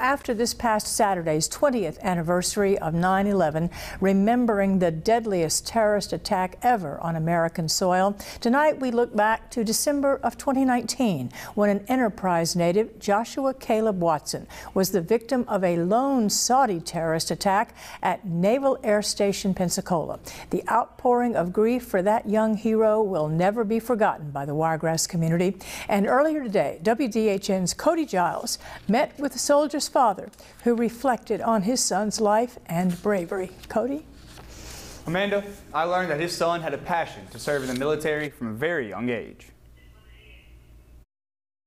after this past Saturday's 20th anniversary of 9 11, remembering the deadliest terrorist attack ever on American soil, tonight we look back to December of 2019 when an Enterprise native, Joshua Kaleb Watson, was the victim of a lone Saudi terrorist attack at Naval Air Station Pensacola. The outpouring of grief for that young hero will never be forgotten by the Wiregrass community. And earlier today, WDHN's Cody Giles met with the soldier's father, who reflected on his son's life and bravery. Cody? Amanda, I learned that his son had a passion to serve in the military from a very young age.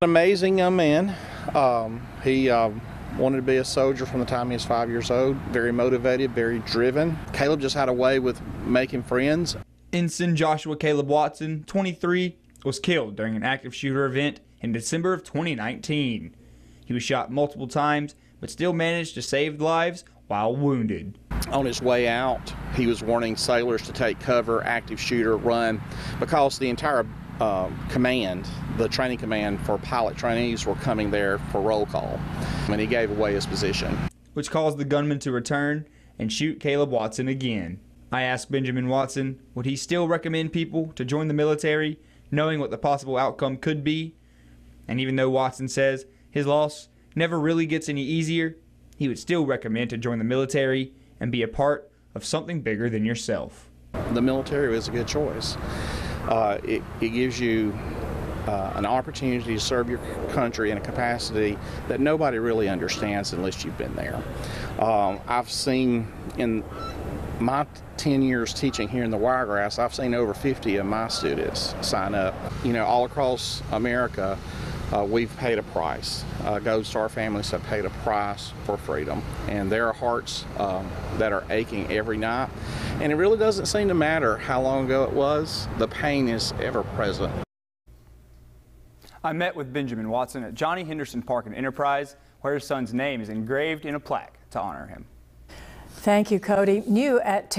An amazing young man. Um, he um, wanted to be a soldier from the time he was five years old. Very motivated, very driven. Kaleb just had a way with making friends. Ensign Joshua Kaleb Watson, 23, was killed during an active shooter event in December of 2019. He was shot multiple times, but still managed to save lives while wounded. On his way out, he was warning sailors to take cover, active shooter, run, because the entire uh, command, the training command for pilot trainees, were coming there for roll call. And he gave away his position. Which caused the gunman to return and shoot Kaleb Watson again. I asked Benjamin Watson, would he still recommend people to join the military, knowing what the possible outcome could be? And even though Watson says his loss never really gets any easier, he would still recommend to join the military and be a part of something bigger than yourself. The military is a good choice. Uh, it, it, gives you uh, an opportunity to serve your country in a capacity that nobody really understands unless you've been there. Um, I've seen in my 10 years teaching here in the Wiregrass, I've seen over 50 of my students sign up. You know, all across America, uh, we've paid a price. Uh, Gold Star families have paid a price for freedom, and there are hearts um, that are aching every night. And it really doesn't seem to matter how long ago it was, the pain is ever present. I met with Benjamin Watson at Johnny Henderson Park and Enterprise, where his son's name is engraved in a plaque to honor him. Thank you, Cody. New at 10